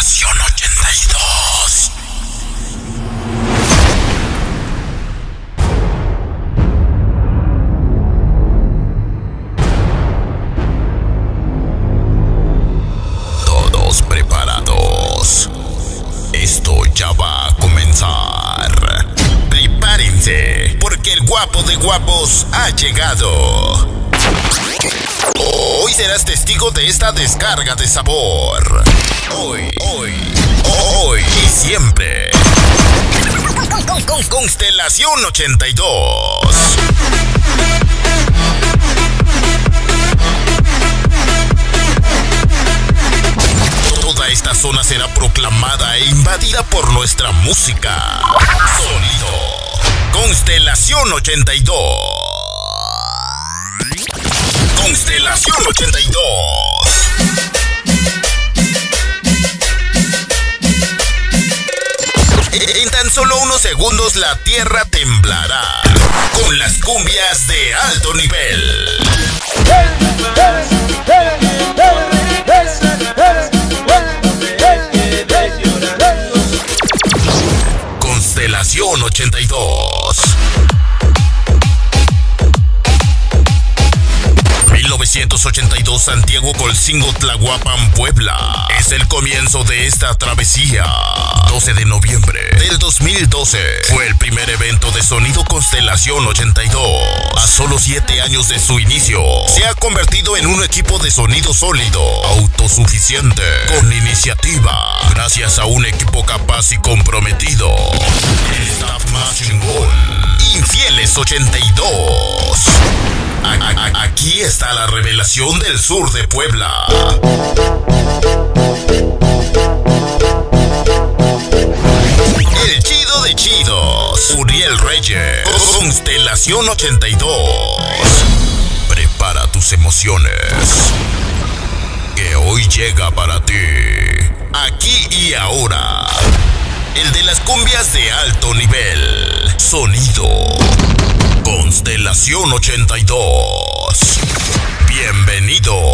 Estación 82. Todos preparados. Esto ya va a comenzar. Prepárense, porque el guapo de guapos ha llegado. Serás testigo de esta descarga de sabor. Hoy, hoy, hoy y siempre. Constelación 82. Toda esta zona será proclamada e invadida por nuestra música. Sonido. Constelación 82. Constelación 82. En tan solo unos segundos la tierra temblará con las cumbias de alto nivel. Constelación 82. 1982 Santiago Colcingo Tlahuapan Puebla. Es el comienzo de esta travesía. 12 de noviembre del 2012 fue el primer evento de Sonido Constelación 82. A solo 7 años de su inicio, se ha convertido en un equipo de sonido sólido, autosuficiente, con iniciativa, gracias a un equipo capaz y comprometido. Staff más chingón. Infieles 82. Aquí está la revelación del sur de Puebla. El chido de chidos. Uriel Reyes. Constelación 82. Prepara tus emociones. Que hoy llega para ti. Aquí y ahora. El de las cumbias de alto nivel. Sonido. Constelación 82. Bienvenido.